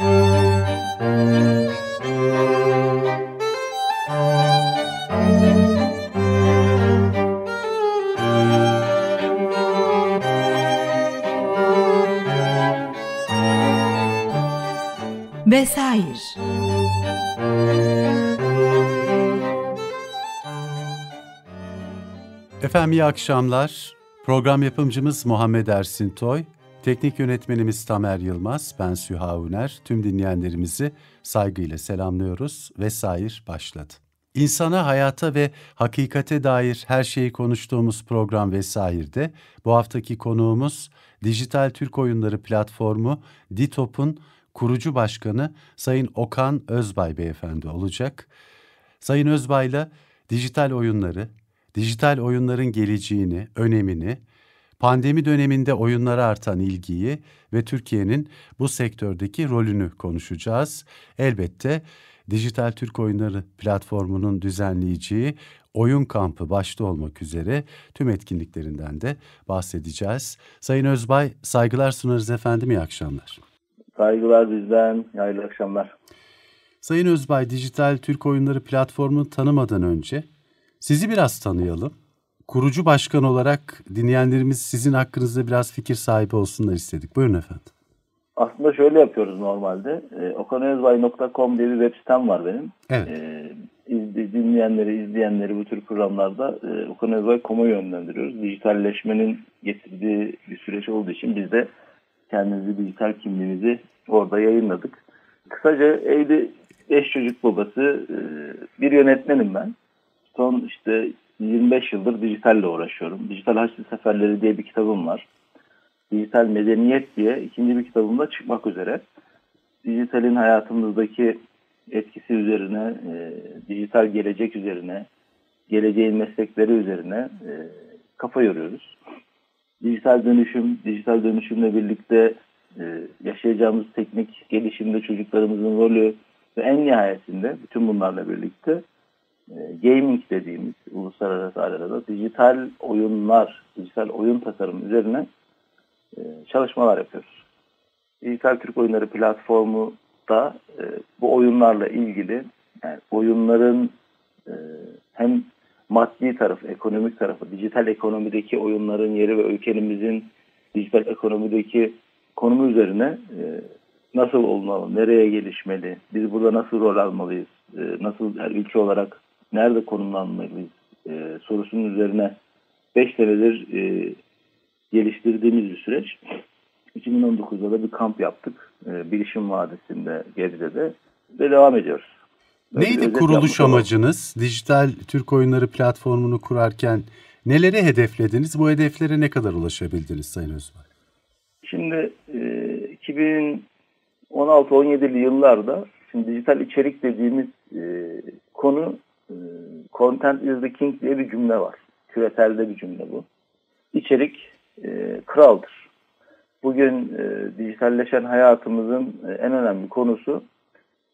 Vesair Efendim iyi akşamlar. Program yapımcımız Muhammed Ersin Toy, teknik yönetmenimiz Tamer Yılmaz, ben Süha Uner. Tüm dinleyenlerimizi saygıyla selamlıyoruz. Vesair başladı. İnsana, hayata ve hakikate dair her şeyi konuştuğumuz program Vesair'de bu haftaki konuğumuz Dijital Türk Oyunları platformu DİTOP'un kurucu başkanı Sayın Okan Özbay Beyefendi olacak. Sayın Özbay'la dijital oyunları, dijital oyunların geleceğini, önemini, pandemi döneminde oyunlara artan ilgiyi ve Türkiye'nin bu sektördeki rolünü konuşacağız. Elbette Dijital Türk Oyunları platformunun düzenleyeceği oyun kampı başta olmak üzere tüm etkinliklerinden de bahsedeceğiz. Sayın Özbay saygılar sunarız efendim iyi akşamlar. Saygılar bizden, hayırlı akşamlar. Sayın Özbay, Dijital Türk Oyunları platformunu tanımadan önce sizi biraz tanıyalım. Kurucu başkan olarak dinleyenlerimiz sizin hakkınızda biraz fikir sahibi olsunlar istedik. Buyurun efendim. Aslında şöyle yapıyoruz normalde. E, okanözbay.com diye bir web sitem var benim. Evet. E, izle, dinleyenleri, izleyenleri bu tür programlarda e, okanözbay.com'a yönlendiriyoruz. Dijitalleşmenin getirdiği bir süreç olduğu için biz de kendimizi, dijital kimliğimizi orada yayınladık. Kısaca evde beş çocuk babası e, bir yönetmenim ben. Son işte 25 yıldır dijitalle uğraşıyorum. Dijital Haçlı Seferleri diye bir kitabım var. Dijital Medeniyet diye ikinci bir kitabım da çıkmak üzere. Dijitalin hayatımızdaki etkisi üzerine, e, dijital gelecek üzerine, geleceğin meslekleri üzerine e, kafa yoruyoruz dijital dönüşüm, dijital dönüşümle birlikte e, yaşayacağımız teknik gelişimde çocuklarımızın rolü ve en nihayetinde bütün bunlarla birlikte gaming dediğimiz uluslararası arada dijital oyunlar, dijital oyun tasarımı üzerine e, çalışmalar yapıyoruz. Dijital Türk Oyunları platformu da e, bu oyunlarla ilgili yani oyunların e, hem maddi tarafı, ekonomik tarafı, dijital ekonomideki oyunların yeri ve ülkemizin dijital ekonomideki konumu üzerine e, nasıl olmalı, nereye gelişmeli, biz burada nasıl rol almalıyız, e, nasıl her ülke olarak nerede konumlanmalıyız e, sorusunun üzerine 5 senedir e, geliştirdiğimiz bir süreç. 2019'da da bir kamp yaptık. E, Bilişim Vadisi'nde, Gebze'de ve devam ediyoruz. Neydi kuruluş amacınız? Dijital Türk Oyunları platformunu kurarken neleri hedeflediniz? Bu hedeflere ne kadar ulaşabildiniz Sayın Özbay? Şimdi e, 2016-17'li yıllarda şimdi dijital içerik dediğimiz e, konu content is the king diye bir cümle var. Küreselde bir cümle bu. İçerik e, kraldır. Bugün e, dijitalleşen hayatımızın e, en önemli konusu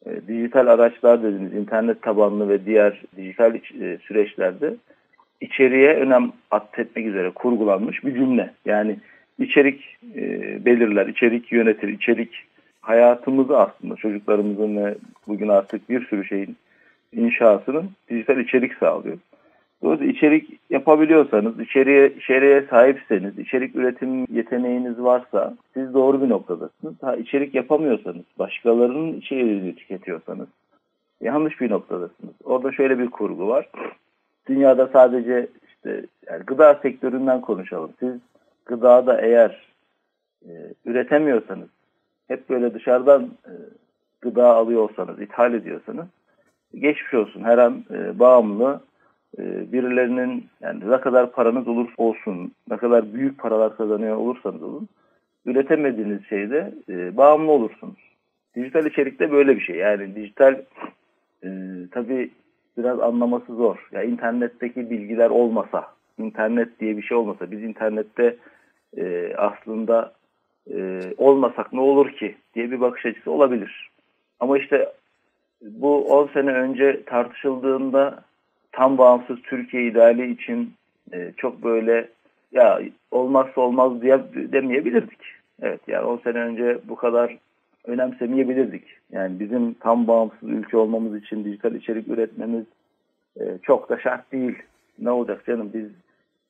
e, dijital araçlar dediğimiz internet tabanlı ve diğer dijital e, süreçlerde içeriğe önem atfetmek üzere kurgulanmış bir cümle. Yani içerik e, belirler, içerik yönetir, içerik hayatımızı aslında çocuklarımızın ve bugün artık bir sürü şeyin inşasının dijital içerik sağlıyor. Dolayısıyla içerik yapabiliyorsanız, içeriye, içeriye sahipseniz, içerik üretim yeteneğiniz varsa siz doğru bir noktadasınız. Ha, içerik yapamıyorsanız, başkalarının içeriğini tüketiyorsanız yanlış bir noktadasınız. Orada şöyle bir kurgu var. Dünyada sadece işte yani gıda sektöründen konuşalım. Siz gıdada eğer e, üretemiyorsanız, hep böyle dışarıdan e, gıda alıyorsanız, ithal ediyorsanız geçmiş olsun. Her an e, bağımlı ee, birilerinin yani ne kadar paranız olur olsun, ne kadar büyük paralar kazanıyor olursanız olun, üretemediğiniz şeyde e, bağımlı olursunuz. Dijital içerikte böyle bir şey. Yani dijital e, tabii biraz anlaması zor. Ya internetteki bilgiler olmasa, internet diye bir şey olmasa, biz internette e, aslında e, olmasak ne olur ki diye bir bakış açısı olabilir. Ama işte bu 10 sene önce tartışıldığında tam bağımsız Türkiye ideali için e, çok böyle ya olmazsa olmaz diye demeyebilirdik. Evet yani 10 sene önce bu kadar önemsemeyebilirdik. Yani bizim tam bağımsız ülke olmamız için dijital içerik üretmemiz e, çok da şart değil. Ne olacak canım biz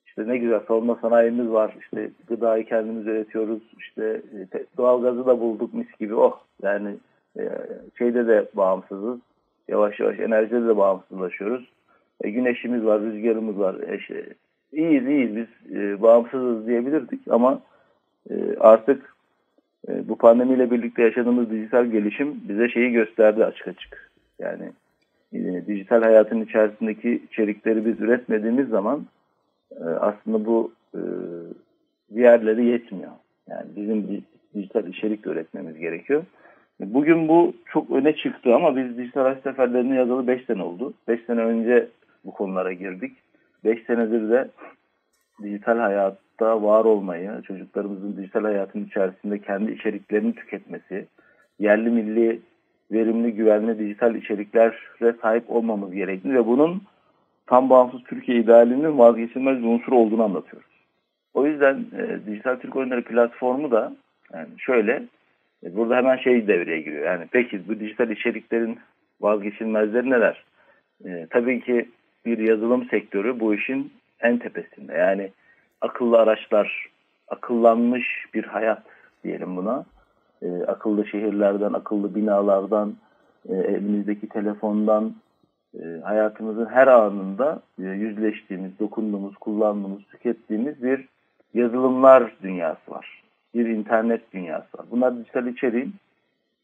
işte ne güzel savunma sanayimiz var. İşte gıdayı kendimiz üretiyoruz. İşte e, doğal gazı da bulduk mis gibi. Oh yani şeyde de bağımsızız. Yavaş yavaş enerjide de bağımsızlaşıyoruz. E, güneşimiz var, rüzgarımız var. E, işte, iyiyiz iyiyiz biz e, bağımsızız diyebilirdik ama e, artık e, bu pandemiyle birlikte yaşadığımız dijital gelişim bize şeyi gösterdi açık açık. Yani e, dijital hayatın içerisindeki içerikleri biz üretmediğimiz zaman e, aslında bu e, diğerleri yetmiyor. Yani bizim dijital içerik üretmemiz gerekiyor. Bugün bu çok öne çıktı ama biz dijital hayat seferlerini yazalı 5 sene oldu. 5 sene önce bu konulara girdik. 5 senedir de dijital hayatta var olmayı, çocuklarımızın dijital hayatın içerisinde kendi içeriklerini tüketmesi, yerli milli verimli, güvenli dijital içeriklere sahip olmamız gerektiğini ve bunun tam bağımsız Türkiye idealinin vazgeçilmez bir unsur olduğunu anlatıyoruz. O yüzden e, Dijital Türk Oyunları platformu da yani şöyle burada hemen şey devreye giriyor. Yani peki bu dijital içeriklerin vazgeçilmezleri neler? E, tabii ki bir yazılım sektörü bu işin en tepesinde. Yani akıllı araçlar, akıllanmış bir hayat diyelim buna. E, akıllı şehirlerden, akıllı binalardan, e, elimizdeki telefondan, e, hayatımızın her anında e, yüzleştiğimiz, dokunduğumuz, kullandığımız, tükettiğimiz bir yazılımlar dünyası var. Bir internet dünyası var. Bunlar dijital içeriğin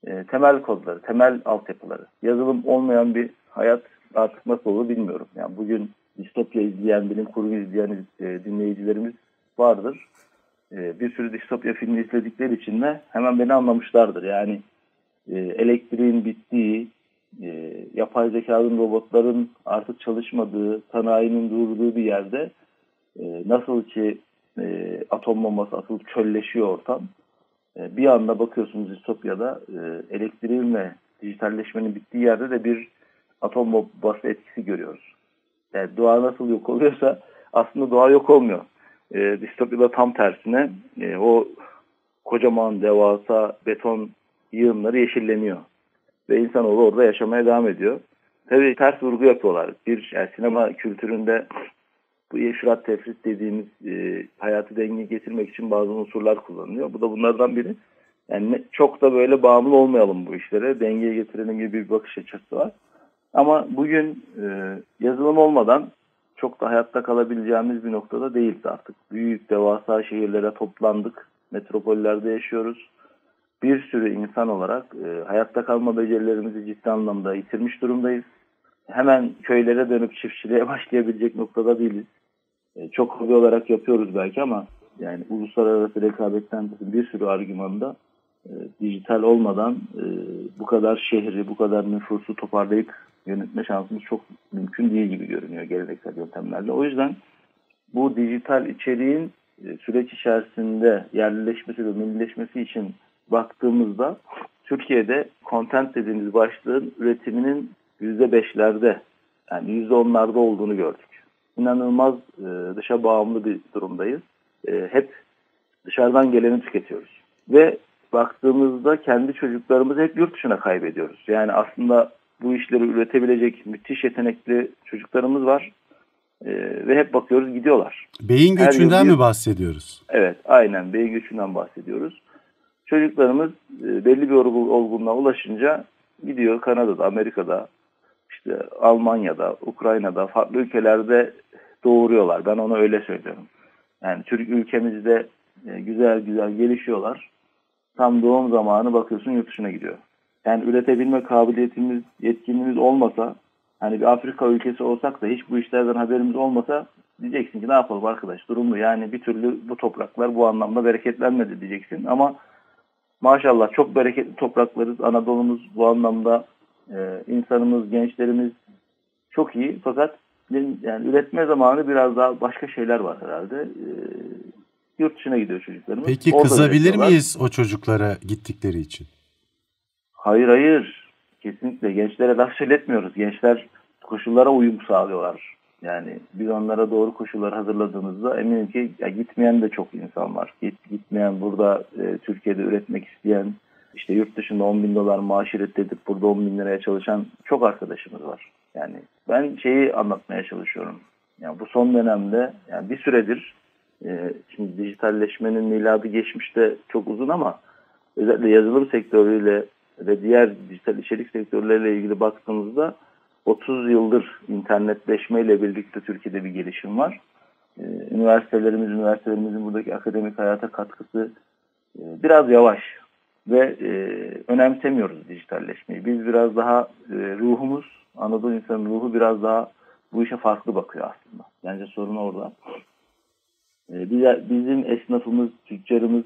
e, temel kodları, temel altyapıları. Yazılım olmayan bir hayat artık nasıl olur bilmiyorum. Yani bugün distopya izleyen, bilim kurgu izleyen e, dinleyicilerimiz vardır. E, bir sürü distopya filmi izledikleri için de hemen beni anlamışlardır. Yani e, elektriğin bittiği, e, yapay zekanın, robotların artık çalışmadığı, sanayinin durduğu bir yerde e, nasıl ki e, atom bombası atılıp çölleşiyor ortam, e, bir anda bakıyorsunuz distopyada e, elektriğin dijitalleşmenin bittiği yerde de bir atom bombası etkisi görüyoruz. Yani doğa nasıl yok oluyorsa aslında doğa yok olmuyor. E, distopyada tam tersine e, o kocaman devasa beton yığınları yeşilleniyor. Ve insanoğlu orada yaşamaya devam ediyor. Tabii ters vurgu yapıyorlar. Bir yani sinema kültüründe bu ifrat tefrit dediğimiz e, hayatı denge getirmek için bazı unsurlar kullanılıyor. Bu da bunlardan biri. Yani çok da böyle bağımlı olmayalım bu işlere. Dengeye getirelim gibi bir bakış açısı var. Ama bugün e, yazılım olmadan çok da hayatta kalabileceğimiz bir noktada değiliz artık. Büyük, devasa şehirlere toplandık. Metropollerde yaşıyoruz. Bir sürü insan olarak e, hayatta kalma becerilerimizi ciddi anlamda yitirmiş durumdayız. Hemen köylere dönüp çiftçiliğe başlayabilecek noktada değiliz. E, çok hobi olarak yapıyoruz belki ama yani uluslararası rekabetten bir sürü argümanda e, dijital olmadan e, bu kadar şehri, bu kadar nüfusu toparlayıp yönetme şansımız çok mümkün değil gibi görünüyor geleneksel yöntemlerle. O yüzden bu dijital içeriğin e, süreç içerisinde yerleşmesi ve millileşmesi için baktığımızda Türkiye'de content dediğimiz başlığın üretiminin %5'lerde yani %10'larda olduğunu gördük. İnanılmaz e, dışa bağımlı bir durumdayız. E, hep dışarıdan geleni tüketiyoruz. Ve baktığımızda kendi çocuklarımızı hep yurt dışına kaybediyoruz. Yani aslında bu işleri üretebilecek müthiş yetenekli çocuklarımız var. Ee, ve hep bakıyoruz gidiyorlar. Beyin göçünden mi bahsediyoruz? Evet aynen beyin göçünden bahsediyoruz. Çocuklarımız e, belli bir olgunluğa ulaşınca gidiyor Kanada'da, Amerika'da, işte Almanya'da, Ukrayna'da, farklı ülkelerde doğuruyorlar. Ben onu öyle söylüyorum. Yani Türk ülkemizde e, güzel güzel gelişiyorlar. Tam doğum zamanı bakıyorsun yurt dışına gidiyor yani üretebilme kabiliyetimiz, yetkinliğimiz olmasa hani bir Afrika ülkesi olsak da hiç bu işlerden haberimiz olmasa diyeceksin ki ne yapalım arkadaş durumlu yani bir türlü bu topraklar bu anlamda bereketlenmedi diyeceksin ama maşallah çok bereketli topraklarız Anadolu'muz bu anlamda e, insanımız gençlerimiz çok iyi fakat yani üretme zamanı biraz daha başka şeyler var herhalde e, yurt dışına gidiyor çocuklarımız. Peki Orada kızabilir miyiz o çocuklara gittikleri için? Hayır hayır. Kesinlikle gençlere laf söyletmiyoruz. Gençler koşullara uyum sağlıyorlar. Yani biz onlara doğru koşullar hazırladığımızda eminim ki ya gitmeyen de çok insan var. Git, gitmeyen burada e, Türkiye'de üretmek isteyen işte yurt dışında 10 bin dolar maaş reddedip burada 10 bin liraya çalışan çok arkadaşımız var. Yani ben şeyi anlatmaya çalışıyorum. Yani bu son dönemde yani bir süredir e, şimdi dijitalleşmenin miladı geçmişte çok uzun ama özellikle yazılım sektörüyle ve diğer dijital içerik sektörleriyle ilgili baktığımızda 30 yıldır internetleşmeyle birlikte Türkiye'de bir gelişim var. Ee, üniversitelerimiz, üniversitelerimizin buradaki akademik hayata katkısı e, biraz yavaş ve e, önemsemiyoruz dijitalleşmeyi. Biz biraz daha e, ruhumuz, Anadolu insanın ruhu biraz daha bu işe farklı bakıyor aslında. Bence sorun orada. Bizim esnafımız, tüccarımız,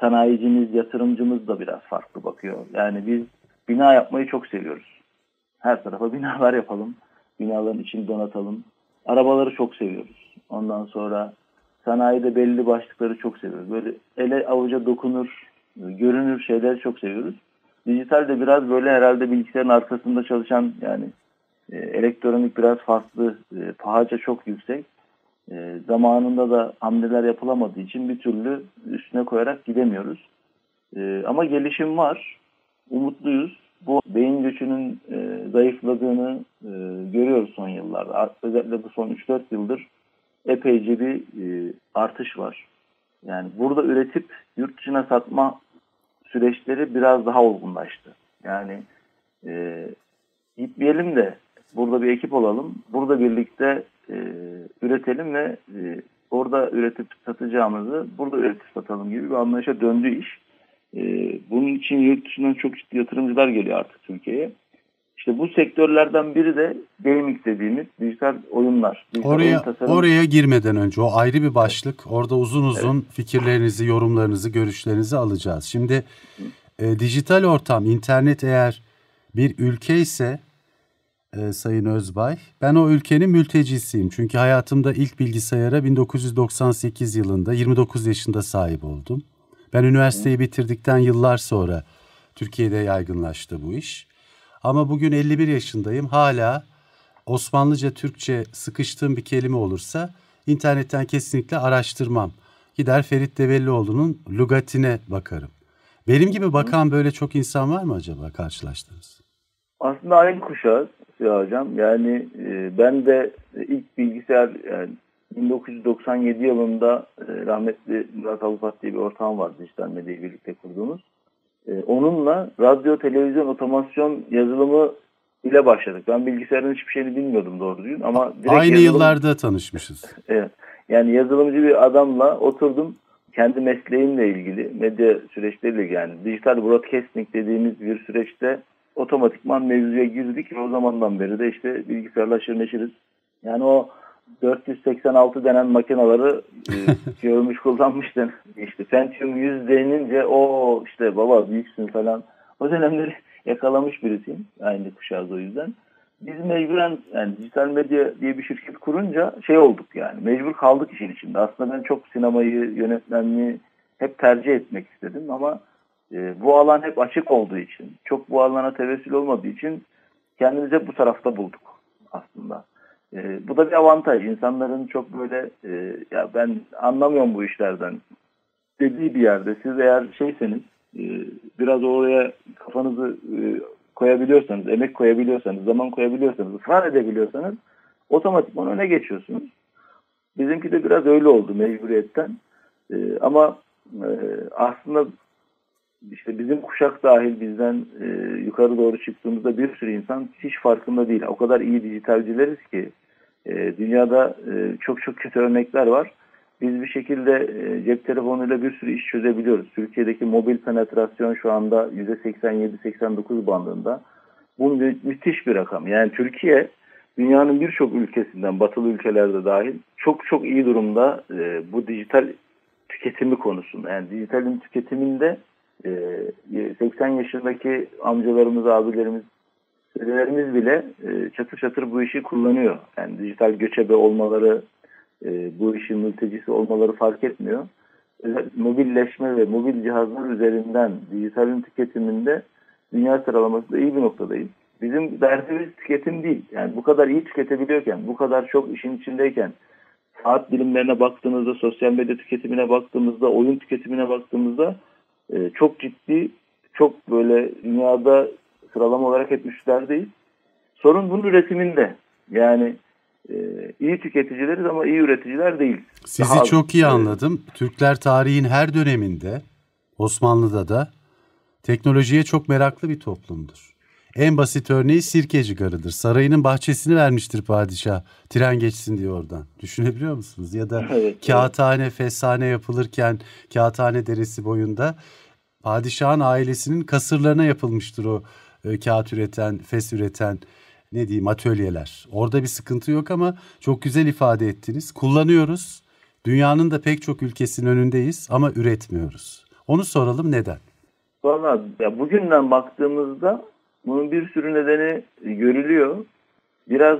sanayicimiz, yatırımcımız da biraz farklı bakıyor. Yani biz bina yapmayı çok seviyoruz. Her tarafa binalar yapalım. Binaların içini donatalım. Arabaları çok seviyoruz. Ondan sonra sanayide belli başlıkları çok seviyoruz. Böyle ele avuca dokunur, görünür şeyler çok seviyoruz. Dijital de biraz böyle herhalde bilgisayarın arkasında çalışan yani e, elektronik biraz farklı, e, pahaca çok yüksek. E, zamanında da hamleler yapılamadığı için bir türlü üstüne koyarak gidemiyoruz. E, ama gelişim var. Umutluyuz bu beyin göçünün e, zayıfladığını e, görüyoruz son yıllarda. Özellikle bu son 3-4 yıldır epeyce bir e, artış var. Yani burada üretip yurt dışına satma süreçleri biraz daha olgunlaştı. Yani e, gitmeyelim de burada bir ekip olalım. Burada birlikte e, üretelim ve e, orada üretip satacağımızı burada üretip satalım gibi bir anlayışa döndü iş. E, bunun için yurt dışından çok ciddi yatırımcılar geliyor artık Türkiye'ye. İşte bu sektörlerden biri de gaming dediğimiz dijital oyunlar. Dijital oraya oyun tasarım... oraya girmeden önce o ayrı bir başlık. Orada uzun uzun evet. fikirlerinizi, yorumlarınızı, görüşlerinizi alacağız. Şimdi e, dijital ortam, internet eğer bir ülke ise e, Sayın Özbay, ben o ülkenin mültecisiyim. Çünkü hayatımda ilk bilgisayara 1998 yılında 29 yaşında sahip oldum. Ben üniversiteyi bitirdikten yıllar sonra Türkiye'de yaygınlaştı bu iş. Ama bugün 51 yaşındayım. Hala Osmanlıca Türkçe sıkıştığım bir kelime olursa internetten kesinlikle araştırmam. Gider Ferit Devellioğlu'nun lugatine bakarım. Benim gibi bakan böyle çok insan var mı acaba karşılaştığınız? Aslında aynı kuşağız ya hocam. Yani e, ben de ilk bilgisayar yani 1997 yılında e, rahmetli Murat Avukat diye bir ortağım vardı dijital medyayı birlikte kurduğumuz. E, onunla radyo, televizyon, otomasyon yazılımı ile başladık. Ben bilgisayarın hiçbir şeyini bilmiyordum doğru düzgün ama direkt aynı yazılım... yıllarda tanışmışız. evet. Yani yazılımcı bir adamla oturdum kendi mesleğimle ilgili medya süreçleriyle yani dijital broadcasting dediğimiz bir süreçte otomatikman mevzuya girdik ve o zamandan beri de işte bilgisayarla aşırı neşiriz. Yani o 486 denen makinaları e, görmüş kullanmıştın. İşte Pentium 100 denince o işte baba büyüksün falan. O dönemleri yakalamış birisiyim. Aynı kuşağız o yüzden. Biz mecburen yani dijital medya diye bir şirket kurunca şey olduk yani. Mecbur kaldık işin içinde. Aslında ben çok sinemayı, yönetmenliği hep tercih etmek istedim ama e, bu alan hep açık olduğu için, çok bu alana tevessül olmadığı için kendimizi bu tarafta bulduk aslında. E, bu da bir avantaj. İnsanların çok böyle e, ya ben anlamıyorum bu işlerden dediği bir yerde siz eğer şeyseniz e, biraz oraya kafanızı e, koyabiliyorsanız, emek koyabiliyorsanız, zaman koyabiliyorsanız, ısrar edebiliyorsanız otomatikman öne geçiyorsunuz. Bizimki de biraz öyle oldu mecburiyetten. E, ama e, aslında işte bizim kuşak dahil bizden e, yukarı doğru çıktığımızda bir sürü insan hiç farkında değil. O kadar iyi dijitalcileriz ki e, dünyada e, çok çok kötü örnekler var. Biz bir şekilde e, cep telefonuyla bir sürü iş çözebiliyoruz. Türkiye'deki mobil penetrasyon şu anda %87-89 bandında. Bu mü müthiş bir rakam. Yani Türkiye dünyanın birçok ülkesinden, batılı ülkelerde dahil çok çok iyi durumda e, bu dijital tüketimi konusunda. Yani dijitalin tüketiminde 80 ee, yaşındaki amcalarımız, abilerimiz, dedelerimiz bile e, çatır çatır bu işi kullanıyor. Yani dijital göçebe olmaları, e, bu işin mültecisi olmaları fark etmiyor. Mobilleşme ve mobil cihazlar üzerinden dijitalin tüketiminde dünya sıralamasında iyi bir noktadayız. Bizim derdimiz tüketim değil. Yani bu kadar iyi tüketebiliyorken, bu kadar çok işin içindeyken, saat bilimlerine baktığımızda, sosyal medya tüketimine baktığımızda, oyun tüketimine baktığımızda e, çok ciddi, çok böyle dünyada sıralama olarak hep üstlerdeyiz. Sorun bunun üretiminde. Yani e, iyi tüketicileriz ama iyi üreticiler değil. Sizi Daha çok iyi anladım. Türkler tarihin her döneminde, Osmanlı'da da teknolojiye çok meraklı bir toplumdur. En basit örneği Sirkeci Garı'dır. Sarayının bahçesini vermiştir padişah. Tren geçsin diye oradan. Düşünebiliyor musunuz? Ya da evet, kağıthane, evet. fesane yapılırken kağıthane deresi boyunda padişahın ailesinin kasırlarına yapılmıştır o e, kağıt üreten, fes üreten ne diyeyim atölyeler. Orada bir sıkıntı yok ama çok güzel ifade ettiniz. Kullanıyoruz. Dünyanın da pek çok ülkesinin önündeyiz ama üretmiyoruz. Onu soralım neden? Valla bugünden baktığımızda bunun bir sürü nedeni görülüyor. Biraz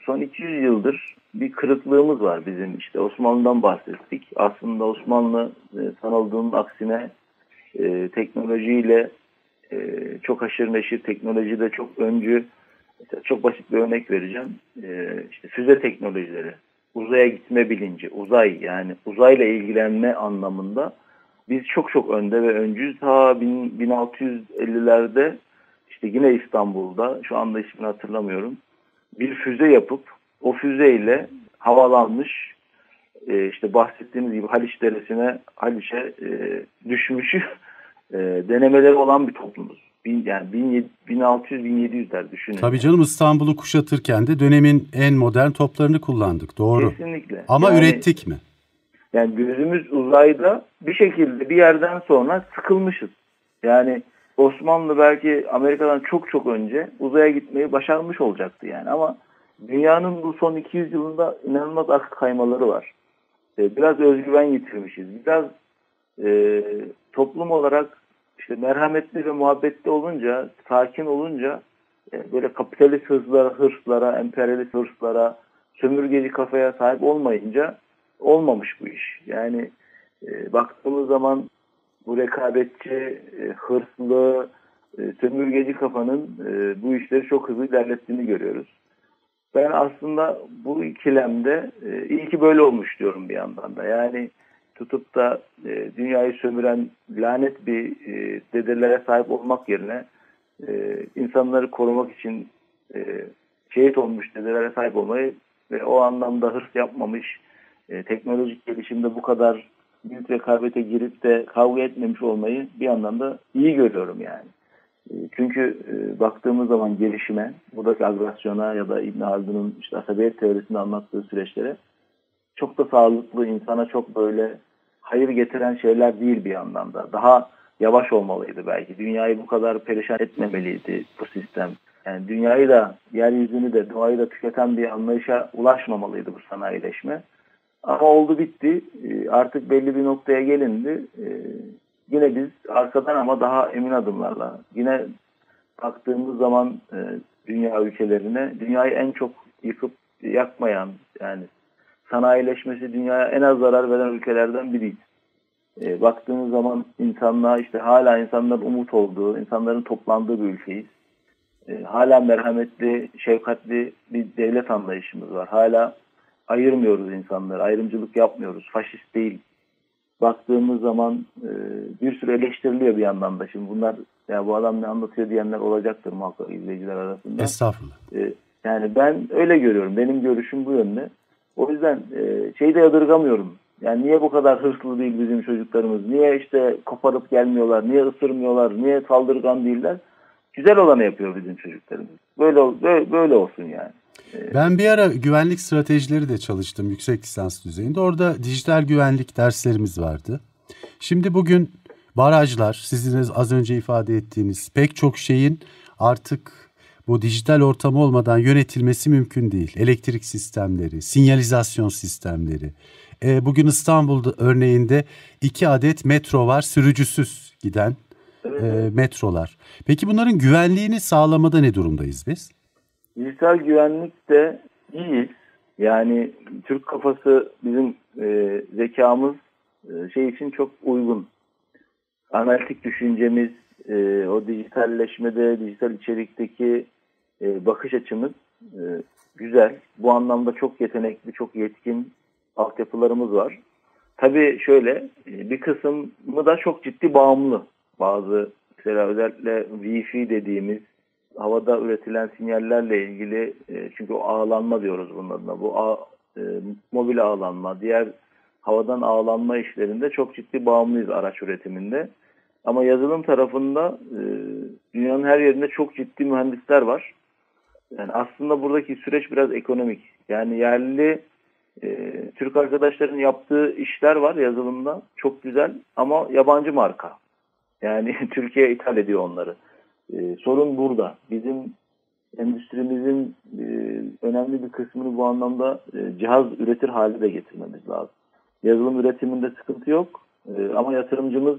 son 200 yıldır bir kırıklığımız var bizim işte Osmanlı'dan bahsettik. Aslında Osmanlı e, sanıldığının aksine e, teknolojiyle e, çok haşır neşir teknolojide çok öncü çok basit bir örnek vereceğim. E, işte füze teknolojileri, uzaya gitme bilinci, uzay yani uzayla ilgilenme anlamında biz çok çok önde ve öncüyüz. Ta 1650'lerde işte yine İstanbul'da şu anda ismini hatırlamıyorum bir füze yapıp o füzeyle havalanmış e, işte bahsettiğimiz gibi Haliç Deresi'ne Haliç'e e, düşmüş e, denemeleri olan bir toplumuz. Bin, yani 1600-1700'ler düşünün. Tabii canım İstanbul'u kuşatırken de dönemin en modern toplarını kullandık. Doğru. Kesinlikle. Ama yani, ürettik mi? Yani gözümüz uzayda bir şekilde bir yerden sonra sıkılmışız. Yani Osmanlı belki Amerika'dan çok çok önce uzaya gitmeyi başarmış olacaktı yani ama dünyanın bu son 200 yılında inanılmaz akıl kaymaları var. Ee, biraz özgüven yitirmişiz. Biraz e, toplum olarak işte merhametli ve muhabbetli olunca, sakin olunca e, böyle kapitalist hırslara, hırslara, emperyalist hırslara, sömürgeci kafaya sahip olmayınca olmamış bu iş. Yani e, baktığımız zaman bu rekabetçi, e, hırslı, e, sömürgeci kafanın e, bu işleri çok hızlı ilerlettiğini görüyoruz. Ben aslında bu ikilemde iyi ki böyle olmuş diyorum bir yandan da. Yani tutup da dünyayı sömüren lanet bir dedelere sahip olmak yerine insanları korumak için e, şehit olmuş dedelere sahip olmayı ve o anlamda hırs yapmamış, teknolojik gelişimde bu kadar büyük rekabete girip de kavga etmemiş olmayı bir yandan da iyi görüyorum yani. E, çünkü e, baktığımız zaman gelişime, buradaki agresyona ya da İbn Haldun'un işte asabiyet teorisinde anlattığı süreçlere çok da sağlıklı, insana çok böyle hayır getiren şeyler değil bir yandan da. Daha yavaş olmalıydı belki. Dünyayı bu kadar perişan etmemeliydi bu sistem. Yani dünyayı da, yeryüzünü de, doğayı da tüketen bir anlayışa ulaşmamalıydı bu sanayileşme. Ama oldu bitti. Ee, artık belli bir noktaya gelindi. Ee, yine biz arkadan ama daha emin adımlarla yine baktığımız zaman e, dünya ülkelerine dünyayı en çok yıkıp yakmayan yani sanayileşmesi dünyaya en az zarar veren ülkelerden biriyiz. E, baktığımız zaman insanlığa işte hala insanların umut olduğu, insanların toplandığı bir ülkeyiz. Hala merhametli, şefkatli bir devlet anlayışımız var. Hala ayırmıyoruz insanları, ayrımcılık yapmıyoruz. Faşist değil. Baktığımız zaman e, bir sürü eleştiriliyor bir yandan da. Şimdi bunlar ya bu adam ne anlatıyor diyenler olacaktır muhakkak izleyiciler arasında. Estağfurullah. E, yani ben öyle görüyorum. Benim görüşüm bu yönde. O yüzden e, şeyi de yadırgamıyorum. Yani niye bu kadar hırslı değil bizim çocuklarımız? Niye işte koparıp gelmiyorlar? Niye ısırmıyorlar? Niye saldırgan değiller? Güzel olanı yapıyor bizim çocuklarımız. Böyle böyle, böyle olsun yani. Ben bir ara güvenlik stratejileri de çalıştım yüksek lisans düzeyinde. Orada dijital güvenlik derslerimiz vardı. Şimdi bugün barajlar, sizin az önce ifade ettiğiniz pek çok şeyin artık bu dijital ortam olmadan yönetilmesi mümkün değil. Elektrik sistemleri, sinyalizasyon sistemleri. E, bugün İstanbul'da örneğinde iki adet metro var, sürücüsüz giden e, metrolar. Peki bunların güvenliğini sağlamada ne durumdayız biz? Dijital güvenlikte iyiyiz. Yani Türk kafası bizim e, zekamız e, şey için çok uygun. Analitik düşüncemiz, e, o dijitalleşmede, dijital içerikteki e, bakış açımız e, güzel. Bu anlamda çok yetenekli, çok yetkin altyapılarımız var. Tabii şöyle e, bir kısmı da çok ciddi bağımlı. Bazı mesela özellikle Wi-Fi dediğimiz havada üretilen sinyallerle ilgili e, çünkü o ağlanma diyoruz bunun. Bu ağ, e, mobil ağlanma, diğer havadan ağlanma işlerinde çok ciddi bağımlıyız araç üretiminde. Ama yazılım tarafında e, dünyanın her yerinde çok ciddi mühendisler var. Yani aslında buradaki süreç biraz ekonomik. Yani yerli e, Türk arkadaşların yaptığı işler var yazılımda. Çok güzel ama yabancı marka. Yani Türkiye ithal ediyor onları. E, sorun burada. Bizim endüstrimizin e, önemli bir kısmını bu anlamda e, cihaz üretir hale de getirmemiz lazım. Yazılım üretiminde sıkıntı yok e, ama yatırımcımız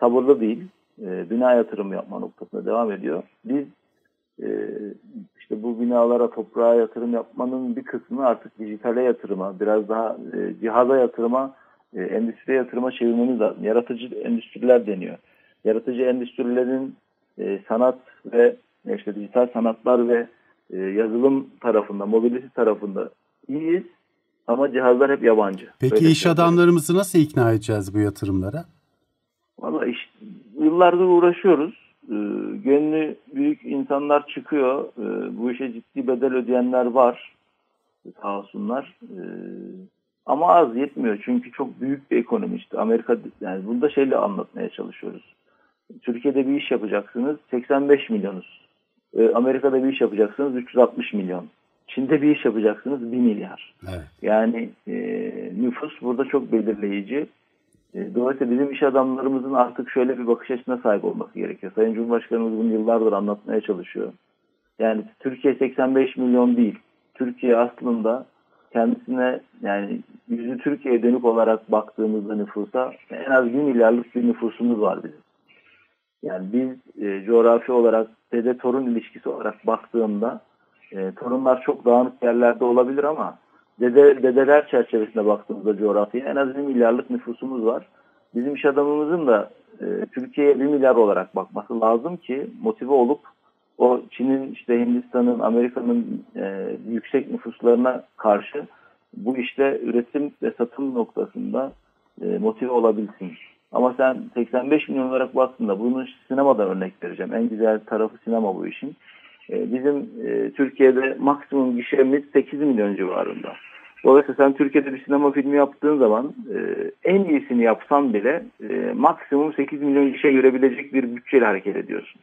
sabırlı değil. E, bina yatırım yapma noktasında devam ediyor. Biz e, işte bu binalara, toprağa yatırım yapmanın bir kısmını artık dijitale yatırıma, biraz daha e, cihaza yatırıma, e, endüstriye yatırıma çevirmemiz lazım. Yaratıcı endüstriler deniyor. Yaratıcı endüstrilerin e, sanat ve işte dijital sanatlar ve e, yazılım tarafında, mobility tarafında iyiyiz ama cihazlar hep yabancı. Peki Öyle iş adamlarımızı nasıl ikna edeceğiz bu yatırımlara? Valla iş, yıllardır uğraşıyoruz. E, gönlü büyük insanlar çıkıyor. E, bu işe ciddi bedel ödeyenler var. Sağ olsunlar. E, ama az yetmiyor. Çünkü çok büyük bir ekonomi işte. Amerika yani bunda şeyle anlatmaya çalışıyoruz. Türkiye'de bir iş yapacaksınız 85 milyonuz. E, Amerika'da bir iş yapacaksınız 360 milyon. Çin'de bir iş yapacaksınız 1 milyar. Evet. Yani e, nüfus burada çok belirleyici. E, dolayısıyla bizim iş adamlarımızın artık şöyle bir bakış açısına sahip olması gerekiyor. Sayın Cumhurbaşkanımız bunu yıllardır anlatmaya çalışıyor. Yani Türkiye 85 milyon değil. Türkiye aslında kendisine yani yüzü Türkiye'ye dönük olarak baktığımızda nüfusa en az 1 milyarlık bir nüfusumuz var bizim. Yani biz e, coğrafi olarak dede torun ilişkisi olarak baktığımda e, torunlar çok dağınık yerlerde olabilir ama dede, dedeler çerçevesinde baktığımızda coğrafyaya en az 1 milyarlık nüfusumuz var. Bizim iş adamımızın da e, Türkiye'ye 1 milyar olarak bakması lazım ki motive olup o Çin'in, işte Hindistan'ın, Amerika'nın e, yüksek nüfuslarına karşı bu işte üretim ve satım noktasında e, motive olabilsin. Ama sen 85 milyon olarak baktığında bunu sinemadan örnek vereceğim. En güzel tarafı sinema bu işin. E, bizim e, Türkiye'de maksimum gişemiz 8 milyon civarında. Dolayısıyla sen Türkiye'de bir sinema filmi yaptığın zaman e, en iyisini yapsan bile e, maksimum 8 milyon gişe görebilecek bir bütçeyle hareket ediyorsun.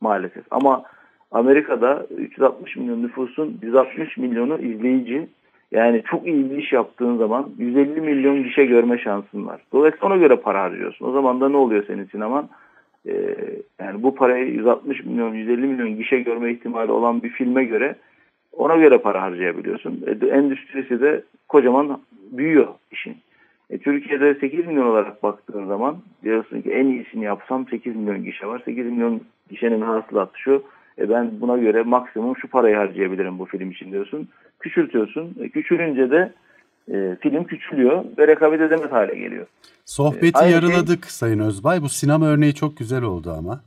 Maalesef. Ama Amerika'da 360 milyon nüfusun 160 milyonu izleyici yani çok iyi bir iş yaptığın zaman 150 milyon gişe görme şansın var. Dolayısıyla ona göre para harcıyorsun. O zaman da ne oluyor senin sineman? Ee, yani bu parayı 160 milyon, 150 milyon gişe görme ihtimali olan bir filme göre ona göre para harcayabiliyorsun. E, endüstrisi de kocaman büyüyor işin. E, Türkiye'de 8 milyon olarak baktığın zaman diyorsun ki en iyisini yapsam 8 milyon gişe var. 8 milyon gişenin hasılatı şu. E, ben buna göre maksimum şu parayı harcayabilirim bu film için diyorsun küçültüyorsun. E, küçülünce de e, film küçülüyor ve rekabet edemez hale geliyor. Sohbeti e, yarıladık şey, Sayın Özbay. Bu sinema örneği çok güzel oldu ama.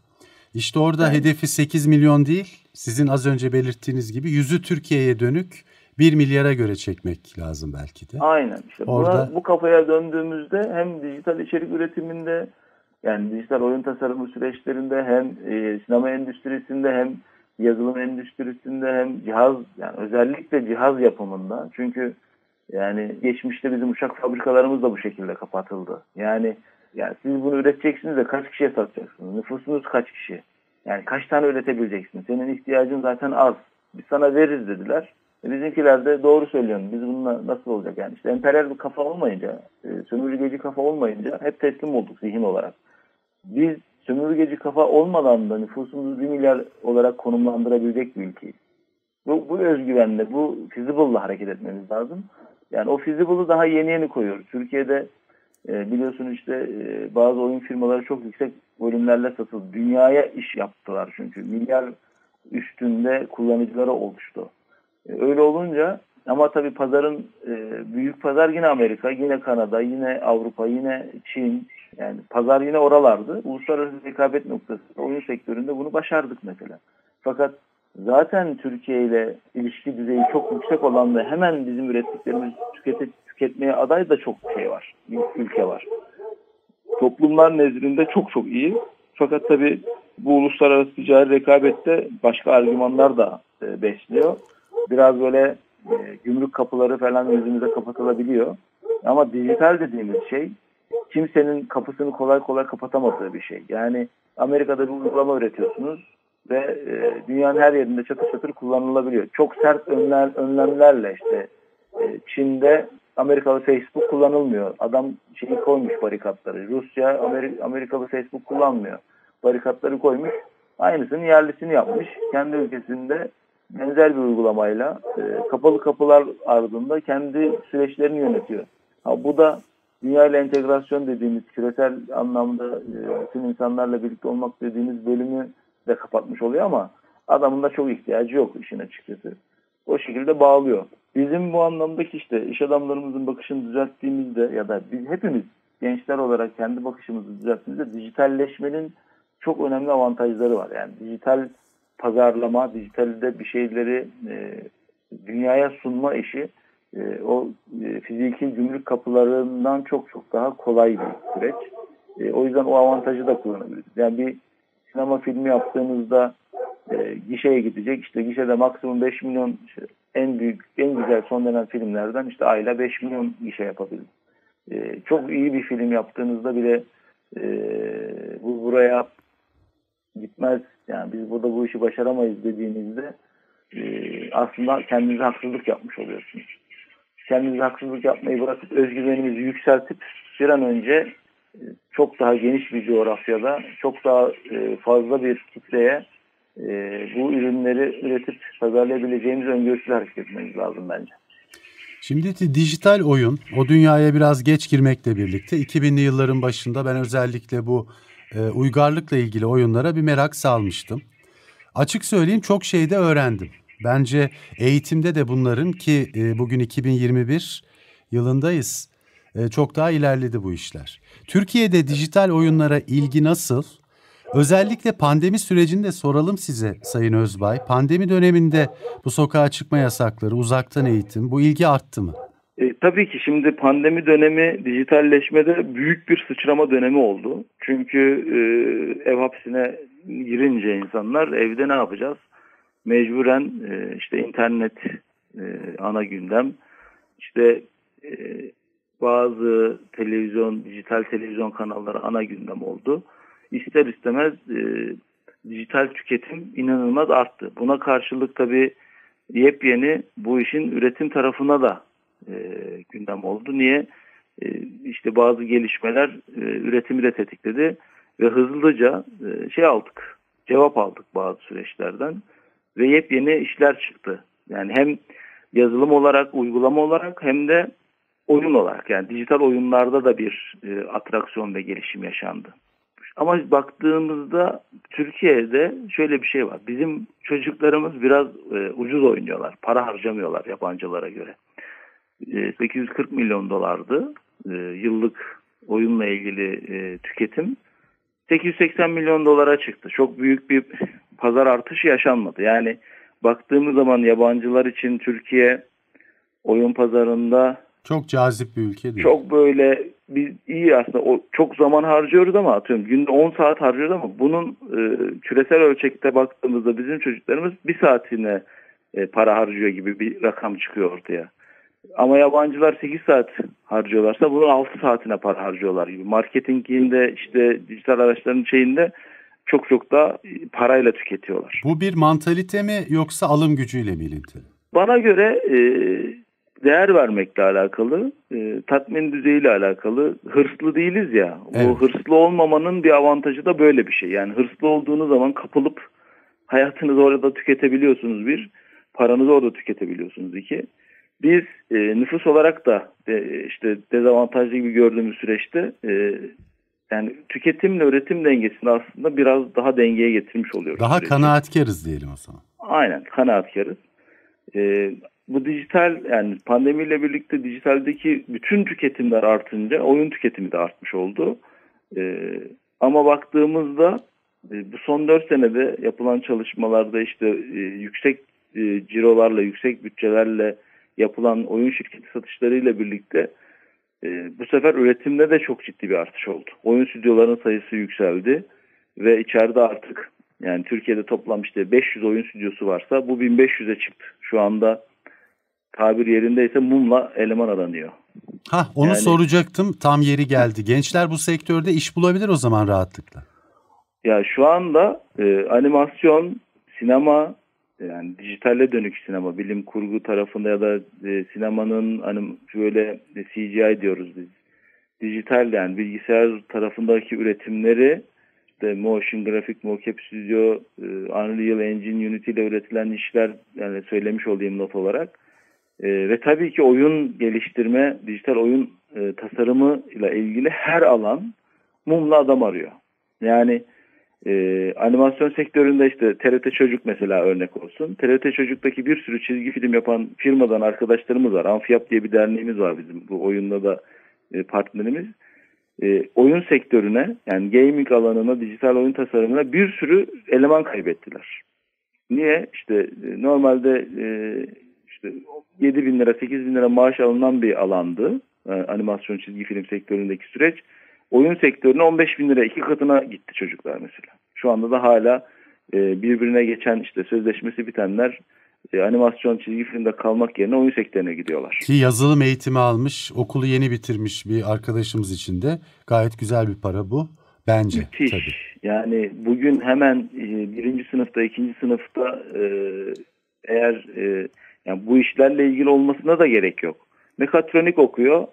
İşte orada evet. hedefi 8 milyon değil, sizin az önce belirttiğiniz gibi yüzü Türkiye'ye dönük 1 milyara göre çekmek lazım belki de. Aynen. İşte Orada... buna, bu kafaya döndüğümüzde hem dijital içerik üretiminde yani dijital oyun tasarımı süreçlerinde hem e, sinema endüstrisinde hem yazılım endüstrisinde hem cihaz yani özellikle cihaz yapımında çünkü yani geçmişte bizim uçak fabrikalarımız da bu şekilde kapatıldı. Yani yani siz bunu üreteceksiniz de kaç kişiye satacaksınız? Nüfusunuz kaç kişi? Yani kaç tane üretebileceksiniz? Senin ihtiyacın zaten az. Biz sana veririz dediler. E bizimkiler de doğru söylüyorsun. Biz bununla nasıl olacak? Yani işte emperyal bir kafa olmayınca, e, sömürgeci kafa olmayınca hep teslim olduk zihin olarak. Biz sömürgeci kafa olmadan da nüfusumuzu 1 milyar olarak konumlandırabilecek bir ülkeyiz. Bu, bu özgüvenle, bu feasible'la hareket etmemiz lazım. Yani o feasible'ı daha yeni yeni koyuyoruz. Türkiye'de e, biliyorsun işte e, bazı oyun firmaları çok yüksek volümlerle satıldı. Dünyaya iş yaptılar çünkü. Milyar üstünde kullanıcıları oluştu. E, öyle olunca ama tabii pazarın e, büyük pazar yine Amerika, yine Kanada, yine Avrupa, yine Çin, yani pazar yine oralardı. Uluslararası rekabet noktasında oyun sektöründe bunu başardık mesela. Fakat zaten Türkiye ile ilişki düzeyi çok yüksek olan ve hemen bizim ürettiklerimizi tükete, tüketmeye aday da çok şey var. Ülke var. Toplumlar nezdinde çok çok iyi Fakat tabii bu uluslararası ticari rekabette başka argümanlar da e, besliyor. Biraz böyle e, gümrük kapıları falan yüzümüze kapatılabiliyor. Ama dijital dediğimiz şey kimsenin kapısını kolay kolay kapatamadığı bir şey. Yani Amerika'da bir uygulama üretiyorsunuz ve e, dünyanın her yerinde çatır çatır kullanılabiliyor. Çok sert önlem, önlemlerle işte e, Çin'de Amerikalı Facebook kullanılmıyor. Adam şeyi koymuş barikatları. Rusya Amerika, Amerikalı Facebook kullanmıyor. Barikatları koymuş. Aynısının yerlisini yapmış. Kendi ülkesinde benzer bir uygulamayla e, kapalı kapılar ardında kendi süreçlerini yönetiyor. Ha, bu da dünya ile entegrasyon dediğimiz küresel anlamda e, bütün insanlarla birlikte olmak dediğimiz bölümü de kapatmış oluyor ama adamın da çok ihtiyacı yok işin açıkçası. O şekilde bağlıyor. Bizim bu anlamdaki işte iş adamlarımızın bakışını düzelttiğimizde ya da biz hepimiz gençler olarak kendi bakışımızı düzelttiğimizde dijitalleşmenin çok önemli avantajları var. Yani dijital pazarlama, dijitalde bir şeyleri e, dünyaya sunma işi e, o e, fiziki gümrük kapılarından çok çok daha kolay bir süreç. E, o yüzden o avantajı da kullanabiliriz. Yani bir sinema filmi yaptığımızda e, gişeye gidecek. İşte gişede maksimum 5 milyon işte en büyük, en güzel son dönem filmlerden işte ayla 5 milyon gişe yapabilir. E, çok iyi bir film yaptığınızda bile e, bu buraya gitmez. Yani biz burada bu işi başaramayız dediğinizde e, aslında kendinize haksızlık yapmış oluyorsunuz. Kendinize haksızlık yapmayı bırakıp özgüvenimizi yükseltip bir an önce e, çok daha geniş bir coğrafyada çok daha e, fazla bir kitleye bu ürünleri üretip pazarlayabileceğimiz öngörüsüyle hareket etmemiz lazım bence. Şimdi dijital oyun o dünyaya biraz geç girmekle birlikte 2000'li yılların başında ben özellikle bu e, uygarlıkla ilgili oyunlara bir merak salmıştım. Açık söyleyeyim çok şey de öğrendim. Bence eğitimde de bunların ki e, bugün 2021 yılındayız. E, çok daha ilerledi bu işler. Türkiye'de dijital oyunlara ilgi nasıl? Özellikle pandemi sürecinde soralım size Sayın Özbay. Pandemi döneminde bu sokağa çıkma yasakları, uzaktan eğitim bu ilgi arttı mı? E, tabii ki şimdi pandemi dönemi dijitalleşmede büyük bir sıçrama dönemi oldu. Çünkü e, ev hapsine girince insanlar evde ne yapacağız? Mecburen e, işte internet e, ana gündem, işte e, bazı televizyon, dijital televizyon kanalları ana gündem oldu. İster istemez e, dijital tüketim inanılmaz arttı. Buna karşılık tabii yepyeni bu işin üretim tarafına da e, gündem oldu. Niye? E, işte bazı gelişmeler e, üretimi de tetikledi ve hızlıca e, şey aldık, cevap aldık bazı süreçlerden ve yepyeni işler çıktı. Yani hem yazılım olarak, uygulama olarak hem de oyun olarak yani dijital oyunlarda da bir e, atraksiyon ve gelişim yaşandı. Ama baktığımızda Türkiye'de şöyle bir şey var. Bizim çocuklarımız biraz e, ucuz oynuyorlar. Para harcamıyorlar yabancılara göre. 840 milyon dolardı e, yıllık oyunla ilgili e, tüketim. 880 milyon dolara çıktı. Çok büyük bir pazar artışı yaşanmadı. Yani baktığımız zaman yabancılar için Türkiye oyun pazarında çok cazip bir ülke değil. Çok böyle biz iyi aslında o çok zaman harcıyoruz ama atıyorum günde 10 saat harcıyoruz ama bunun e, küresel ölçekte baktığımızda bizim çocuklarımız bir saatine e, para harcıyor gibi bir rakam çıkıyor ortaya. Ama yabancılar 8 saat harcıyorlarsa bunun 6 saatine para harcıyorlar gibi. Marketinginde işte dijital araçların şeyinde çok çok da parayla tüketiyorlar. Bu bir mantalite mi yoksa alım gücüyle mi ilintili? Bana göre e, değer vermekle alakalı, e, tatmin düzeyiyle alakalı. Hırslı değiliz ya. Evet. Bu hırslı olmamanın bir avantajı da böyle bir şey. Yani hırslı olduğunuz zaman kapılıp hayatınızı orada tüketebiliyorsunuz bir. Paranızı orada tüketebiliyorsunuz iki. Biz e, nüfus olarak da de, işte dezavantajlı gibi gördüğümüz süreçte e, yani tüketimle üretim dengesini aslında biraz daha dengeye getirmiş oluyoruz. Daha süreci. kanaatkarız diyelim o zaman. Aynen kanaatkarız. E, bu dijital yani pandemiyle birlikte dijitaldeki bütün tüketimler artınca oyun tüketimi de artmış oldu. E, ama baktığımızda e, bu son 4 senede yapılan çalışmalarda işte e, yüksek e, cirolarla, yüksek bütçelerle yapılan oyun şirketi satışlarıyla birlikte e, bu sefer üretimde de çok ciddi bir artış oldu. Oyun stüdyolarının sayısı yükseldi. ve içeride artık yani Türkiye'de toplam işte 500 oyun stüdyosu varsa bu 1500'e çıktı. Şu anda tabir yerindeyse mumla eleman aranıyor. Ha onu yani, soracaktım. Tam yeri geldi. Gençler bu sektörde iş bulabilir o zaman rahatlıkla. Ya şu anda e, animasyon, sinema, yani dijitalle dönük sinema, bilim kurgu tarafında ya da e, sinemanın hani böyle e, CGI diyoruz biz. Dijital yani bilgisayar tarafındaki üretimleri işte Motion Graphic, Mocap Studio, e, Unreal Engine, Unity ile üretilen işler yani söylemiş olayım not olarak. E, ve tabii ki oyun geliştirme, dijital oyun e, tasarımı ile ilgili her alan mumla adam arıyor. Yani ee, animasyon sektöründe işte TRT Çocuk mesela örnek olsun. TRT Çocuk'taki bir sürü çizgi film yapan firmadan arkadaşlarımız var. Amfiyap diye bir derneğimiz var bizim bu oyunda da e, partnerimiz. E, oyun sektörüne yani gaming alanına, dijital oyun tasarımına bir sürü eleman kaybettiler. Niye? İşte e, normalde e, işte 7 bin lira, 8 bin lira maaş alınan bir alandı. E, animasyon çizgi film sektöründeki süreç oyun sektörüne 15 bin lira iki katına gitti çocuklar mesela. Şu anda da hala e, birbirine geçen işte sözleşmesi bitenler e, animasyon çizgi filmde kalmak yerine oyun sektörüne gidiyorlar. Ki yazılım eğitimi almış, okulu yeni bitirmiş bir arkadaşımız için de gayet güzel bir para bu. Bence Müthiş. tabii. Yani bugün hemen e, birinci sınıfta, ikinci sınıfta e, eğer e, yani bu işlerle ilgili olmasına da gerek yok. Mekatronik okuyor,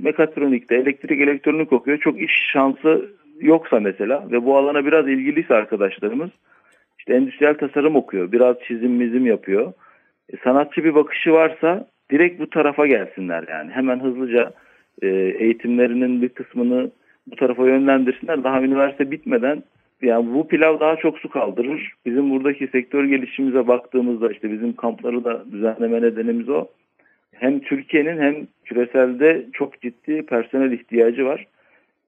mekatronikte, elektrik, elektronik okuyor. Çok iş şansı yoksa mesela ve bu alana biraz ilgiliyse arkadaşlarımız işte endüstriyel tasarım okuyor. Biraz çizim mizim yapıyor. E, sanatçı bir bakışı varsa direkt bu tarafa gelsinler yani. Hemen hızlıca e, eğitimlerinin bir kısmını bu tarafa yönlendirsinler. Daha üniversite bitmeden yani bu pilav daha çok su kaldırır. Bizim buradaki sektör gelişimize baktığımızda işte bizim kampları da düzenleme nedenimiz o hem Türkiye'nin hem küreselde çok ciddi personel ihtiyacı var.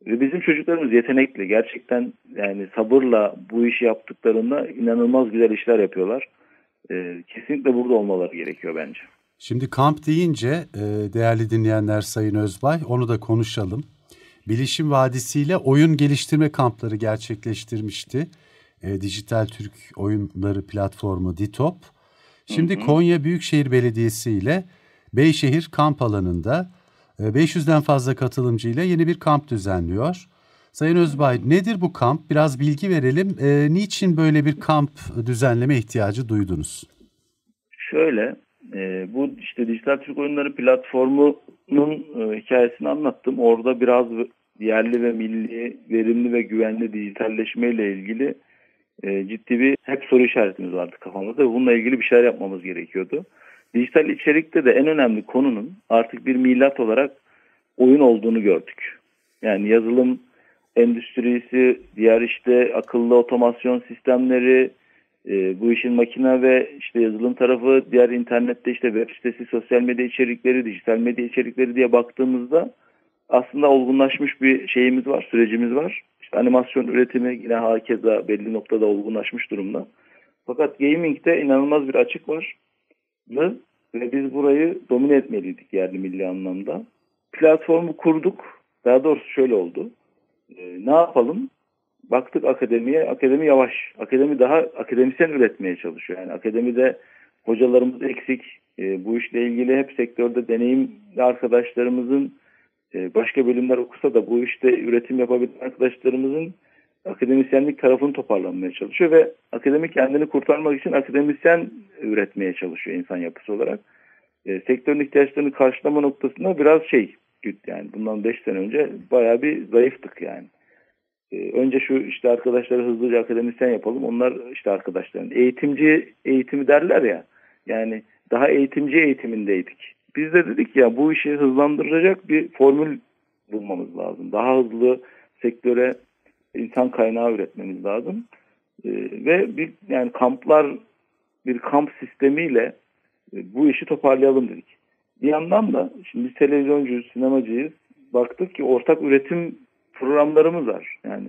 Ve bizim çocuklarımız yetenekli. Gerçekten yani sabırla bu işi yaptıklarında inanılmaz güzel işler yapıyorlar. Ee, kesinlikle burada olmaları gerekiyor bence. Şimdi kamp deyince e, değerli dinleyenler Sayın Özbay onu da konuşalım. Bilişim Vadisi ile oyun geliştirme kampları gerçekleştirmişti. E, Dijital Türk Oyunları Platformu DİTOP. Şimdi hı hı. Konya Büyükşehir Belediyesi ile Beyşehir kamp alanında 500'den e, fazla katılımcıyla yeni bir kamp düzenliyor. Sayın Özbay nedir bu kamp? Biraz bilgi verelim. E, niçin böyle bir kamp düzenleme ihtiyacı duydunuz? Şöyle, e, bu işte Dijital Türk Oyunları platformunun e, hikayesini anlattım. Orada biraz yerli ve milli, verimli ve güvenli dijitalleşme ile ilgili e, ciddi bir hep soru işaretimiz vardı kafamızda bununla ilgili bir şeyler yapmamız gerekiyordu. Dijital içerikte de en önemli konunun artık bir milat olarak oyun olduğunu gördük. Yani yazılım endüstrisi, diğer işte akıllı otomasyon sistemleri, e, bu işin makine ve işte yazılım tarafı, diğer internette işte web sitesi, sosyal medya içerikleri, dijital medya içerikleri diye baktığımızda aslında olgunlaşmış bir şeyimiz var, sürecimiz var. İşte animasyon üretimi yine hakeza belli noktada olgunlaşmış durumda. Fakat gaming'de inanılmaz bir açık var ve biz burayı domine etmeliydik yerli milli anlamda. Platformu kurduk. Daha doğrusu şöyle oldu. E, ne yapalım? Baktık akademiye. Akademi yavaş. Akademi daha akademisyen üretmeye çalışıyor. Yani akademide hocalarımız eksik. E, bu işle ilgili hep sektörde deneyimli arkadaşlarımızın e, başka bölümler okusa da bu işte üretim yapabilen arkadaşlarımızın akademisyenlik tarafını toparlanmaya çalışıyor ve akademi kendini kurtarmak için akademisyen üretmeye çalışıyor insan yapısı olarak. E, sektörün ihtiyaçlarını karşılama noktasında biraz şey yani bundan 5 sene önce bayağı bir zayıftık yani. E, önce şu işte arkadaşları hızlıca akademisyen yapalım. Onlar işte arkadaşların eğitimci eğitimi derler ya. Yani daha eğitimci eğitimindeydik. Biz de dedik ya bu işi hızlandıracak bir formül bulmamız lazım. Daha hızlı sektöre insan kaynağı üretmemiz lazım. E, ve bir yani kamplar bir kamp sistemiyle e, bu işi toparlayalım dedik. Bir yandan da şimdi biz televizyoncuyuz, sinemacıyız. Baktık ki ortak üretim programlarımız var. Yani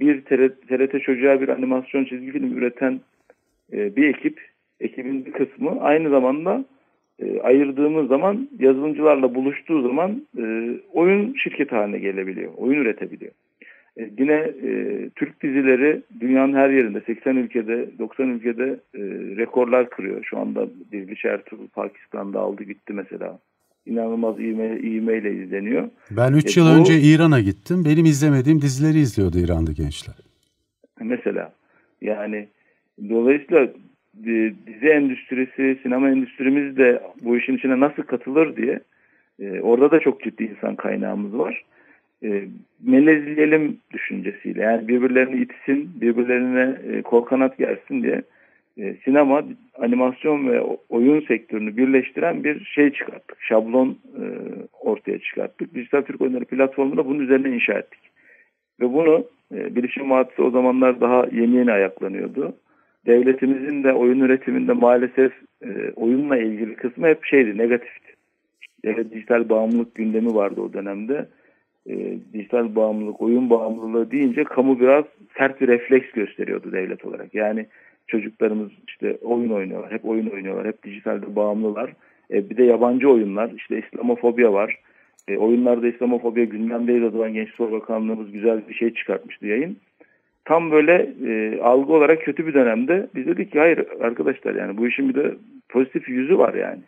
bir TRT çocuğa bir animasyon çizgi film üreten e, bir ekip, ekibin bir kısmı aynı zamanda e, ayırdığımız zaman yazılımcılarla buluştuğu zaman e, oyun şirketi haline gelebiliyor, oyun üretebiliyor. E, yine e, Türk dizileri dünyanın her yerinde 80 ülkede 90 ülkede e, rekorlar kırıyor. Şu anda Dizliş Ertuğrul Pakistan'da aldı gitti mesela. İnanılmaz ivme, ivmeyle izleniyor. Ben 3 e, yıl bu, önce İran'a gittim. Benim izlemediğim dizileri izliyordu İran'da gençler. Mesela yani dolayısıyla e, dizi endüstrisi, sinema endüstrimiz de bu işin içine nasıl katılır diye e, orada da çok ciddi insan kaynağımız var e, melezleyelim düşüncesiyle yani birbirlerini itsin, birbirlerine e, kol kanat gelsin diye e, sinema, animasyon ve oyun sektörünü birleştiren bir şey çıkarttık. Şablon e, ortaya çıkarttık. Dijital Türk Oyunları platformunda bunun üzerine inşa ettik. Ve bunu e, Bilişim Vadisi o zamanlar daha yeni yeni ayaklanıyordu. Devletimizin de oyun üretiminde maalesef e, oyunla ilgili kısmı hep şeydi, negatifti. Evet, dijital bağımlılık gündemi vardı o dönemde e, dijital bağımlılık, oyun bağımlılığı deyince kamu biraz sert bir refleks gösteriyordu devlet olarak. Yani çocuklarımız işte oyun oynuyorlar, hep oyun oynuyorlar, hep dijitalde bağımlılar. E, bir de yabancı oyunlar, işte İslamofobya var. E, oyunlarda İslamofobya gündemdeydi o zaman Gençlik Spor Bakanlığımız güzel bir şey çıkartmıştı yayın. Tam böyle e, algı olarak kötü bir dönemde biz dedik ki hayır arkadaşlar yani bu işin bir de pozitif yüzü var yani.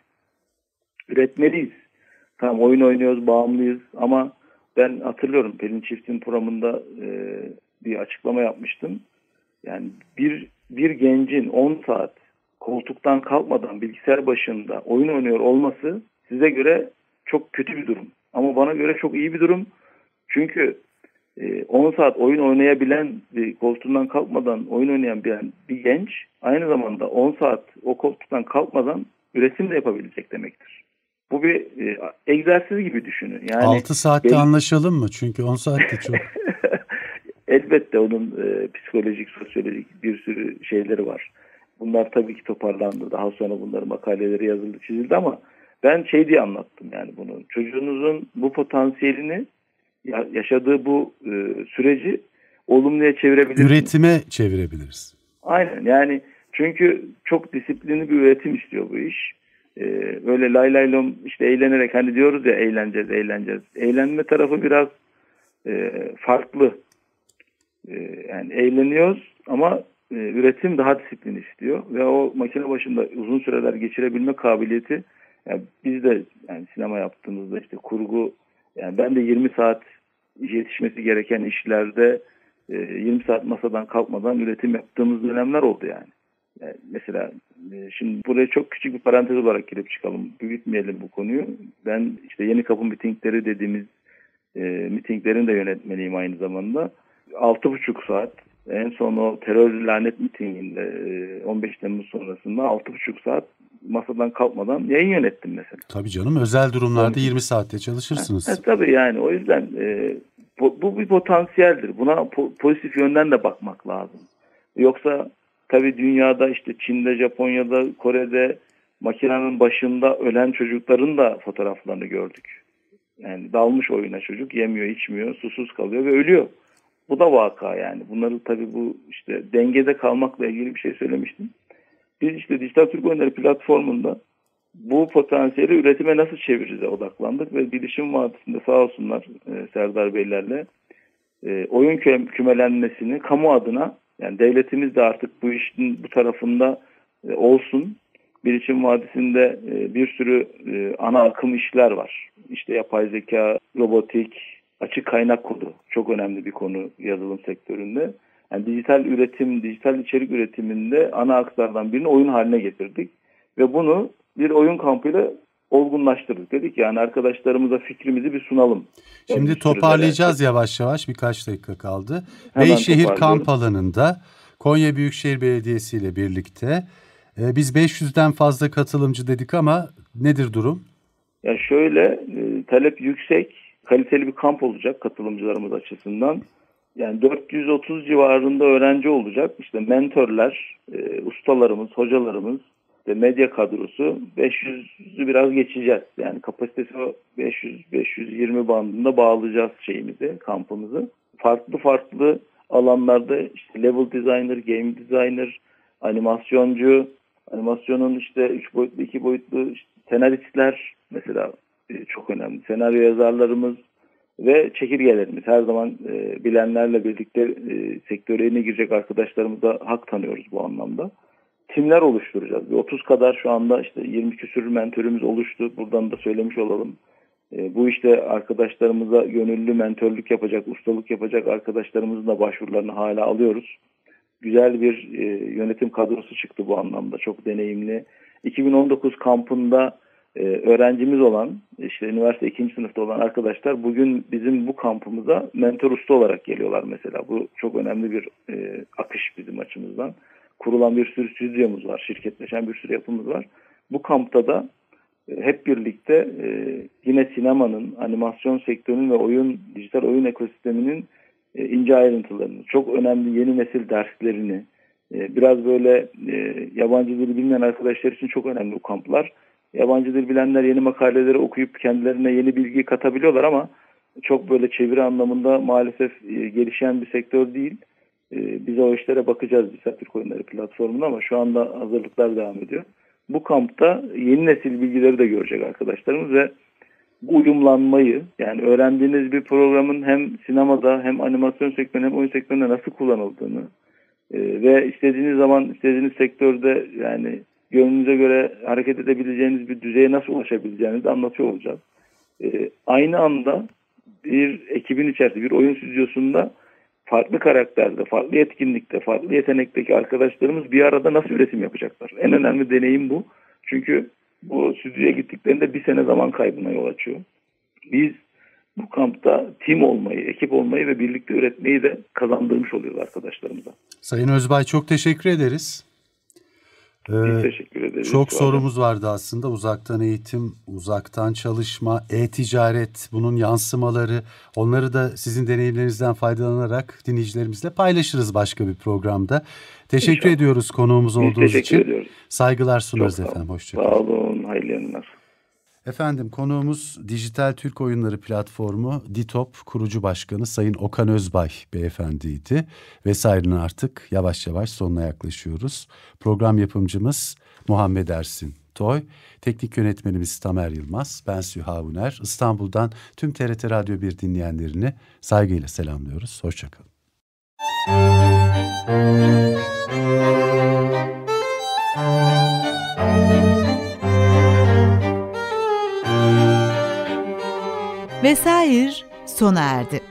Üretmeliyiz. Tamam oyun oynuyoruz, bağımlıyız ama ben hatırlıyorum Pelin Çift'in programında e, bir açıklama yapmıştım. Yani bir bir gencin 10 saat koltuktan kalkmadan bilgisayar başında oyun oynuyor olması size göre çok kötü bir durum. Ama bana göre çok iyi bir durum. Çünkü 10 e, saat oyun oynayabilen, bir koltuğundan kalkmadan oyun oynayan bir, bir genç aynı zamanda 10 saat o koltuktan kalkmadan üretim de yapabilecek demektir. Bu bir e, egzersiz gibi düşünün. Yani 6 saatte benim... anlaşalım mı? Çünkü 10 saatte çok. Elbette onun e, psikolojik, sosyolojik bir sürü şeyleri var. Bunlar tabii ki toparlandı. Daha sonra bunların makaleleri yazıldı, çizildi ama ben şey diye anlattım yani bunu. Çocuğunuzun bu potansiyelini yaşadığı bu e, süreci olumluya çevirebiliriz. Üretime çevirebiliriz. Aynen yani çünkü çok disiplinli bir üretim istiyor bu iş e, öyle lay lay lom işte eğlenerek hani diyoruz ya eğleneceğiz eğleneceğiz. Eğlenme tarafı biraz e, farklı. E, yani eğleniyoruz ama e, üretim daha disiplin istiyor ve o makine başında uzun süreler geçirebilme kabiliyeti yani biz de yani sinema yaptığımızda işte kurgu yani ben de 20 saat yetişmesi gereken işlerde e, 20 saat masadan kalkmadan üretim yaptığımız dönemler oldu yani. Yani mesela ee, şimdi buraya çok küçük bir parantez olarak girip çıkalım. Büyütmeyelim bu konuyu. Ben işte Yeni Kapı mitingleri dediğimiz e, mitinglerin de yönetmeniyim aynı zamanda. 6,5 saat en son o terör lanet mitinginde e, 15 Temmuz sonrasında 6,5 saat masadan kalkmadan yayın yönettim mesela. Tabii canım özel durumlarda 20 saatte çalışırsınız. Ha, ha, tabii yani o yüzden e, bu, bu bir potansiyeldir. Buna po pozitif yönden de bakmak lazım. Yoksa Tabi dünyada işte Çin'de, Japonya'da, Kore'de makinenin başında ölen çocukların da fotoğraflarını gördük. Yani dalmış oyuna çocuk yemiyor, içmiyor, susuz kalıyor ve ölüyor. Bu da vaka yani. Bunları tabii bu işte dengede kalmakla ilgili bir şey söylemiştim. Biz işte Dijital Türk Oyunları platformunda bu potansiyeli üretime nasıl çeviririze odaklandık ve bilişim vadisinde sağ olsunlar e, Serdar Beylerle e, oyun kümelenmesini kamu adına yani devletimiz de artık bu işin bu tarafında e, olsun. Bilişim Vadisi'nde e, bir sürü e, ana akım işler var. İşte yapay zeka, robotik, açık kaynak kodu çok önemli bir konu yazılım sektöründe. Yani dijital üretim, dijital içerik üretiminde ana akslardan birini oyun haline getirdik. Ve bunu bir oyun kampıyla olgunlaştırdık. Dedik yani arkadaşlarımıza fikrimizi bir sunalım. Şimdi yani toparlayacağız yavaş yavaş birkaç dakika kaldı. Hemen Beyşehir kamp alanında Konya Büyükşehir Belediyesi ile birlikte e, biz 500'den fazla katılımcı dedik ama nedir durum? Ya şöyle e, talep yüksek, kaliteli bir kamp olacak katılımcılarımız açısından. Yani 430 civarında öğrenci olacak. İşte mentorlar, e, ustalarımız, hocalarımız, işte medya kadrosu 500'ü biraz geçeceğiz. Yani kapasitesi 500-520 bandında bağlayacağız şeyimizi, kampımızı. Farklı farklı alanlarda işte level designer, game designer, animasyoncu, animasyonun işte 3 boyutlu, 2 boyutlu işte senaristler mesela e, çok önemli. Senaryo yazarlarımız, ve çekirgelerimiz her zaman e, bilenlerle birlikte e, sektöre yeni girecek arkadaşlarımıza hak tanıyoruz bu anlamda. Timler oluşturacağız. Bir 30 kadar şu anda işte 20 küsür mentörümüz oluştu. Buradan da söylemiş olalım. E, bu işte arkadaşlarımıza gönüllü mentörlük yapacak, ustalık yapacak arkadaşlarımızın da başvurularını hala alıyoruz. Güzel bir e, yönetim kadrosu çıktı bu anlamda. Çok deneyimli. 2019 kampında e, öğrencimiz olan, işte üniversite ikinci sınıfta olan arkadaşlar bugün bizim bu kampımıza mentor usta olarak geliyorlar mesela. Bu çok önemli bir e, akış bizim açımızdan. Kurulan bir sürü stüdyomuz var, şirketleşen bir sürü yapımız var. Bu kampta da e, hep birlikte e, yine sinemanın, animasyon sektörünün ve oyun, dijital oyun ekosisteminin e, ince ayrıntılarını, çok önemli yeni nesil derslerini, biraz böyle yabancı dil bilmeyen arkadaşlar için çok önemli bu kamplar yabancı dil bilenler yeni makaleleri okuyup kendilerine yeni bilgi katabiliyorlar ama çok böyle çeviri anlamında maalesef gelişen bir sektör değil. E, biz o işlere bakacağız Türk Oyunları platformunda ama şu anda hazırlıklar devam ediyor. Bu kampta yeni nesil bilgileri de görecek arkadaşlarımız ve bu uyumlanmayı yani öğrendiğiniz bir programın hem sinemada hem animasyon sektöründe hem oyun sektöründe nasıl kullanıldığını e, ve istediğiniz zaman istediğiniz sektörde yani gönlünüze göre hareket edebileceğiniz bir düzeye nasıl ulaşabileceğinizi anlatıyor olacağız. E, aynı anda bir ekibin içerisinde, bir oyun stüdyosunda farklı karakterde, farklı yetkinlikte, farklı yetenekteki arkadaşlarımız bir arada nasıl üretim yapacaklar? En önemli deneyim bu. Çünkü bu stüdyoya gittiklerinde bir sene zaman kaybına yol açıyor. Biz bu kampta tim olmayı, ekip olmayı ve birlikte üretmeyi de kazandırmış oluyoruz arkadaşlarımıza. Sayın Özbay çok teşekkür ederiz. Ee, teşekkür ederiz. Çok sorumuz vardı aslında. Uzaktan eğitim, uzaktan çalışma, e-ticaret, bunun yansımaları. Onları da sizin deneyimlerinizden faydalanarak dinleyicilerimizle paylaşırız başka bir programda. Teşekkür İnşallah. ediyoruz konuğumuz olduğunuz teşekkür için. Teşekkür ediyoruz. Saygılar sunarız efendim. Hoşçakalın. Sağ olun. Hayırlı yayınlar. Efendim konuğumuz Dijital Türk Oyunları Platformu DİTOP kurucu başkanı Sayın Okan Özbay beyefendiydi. Vesairenin artık yavaş yavaş sonuna yaklaşıyoruz. Program yapımcımız Muhammed Ersin Toy, teknik yönetmenimiz Tamer Yılmaz, ben Süha Uner. İstanbul'dan tüm TRT Radyo 1 dinleyenlerini saygıyla selamlıyoruz. Hoşçakalın. Vesair sona erdi.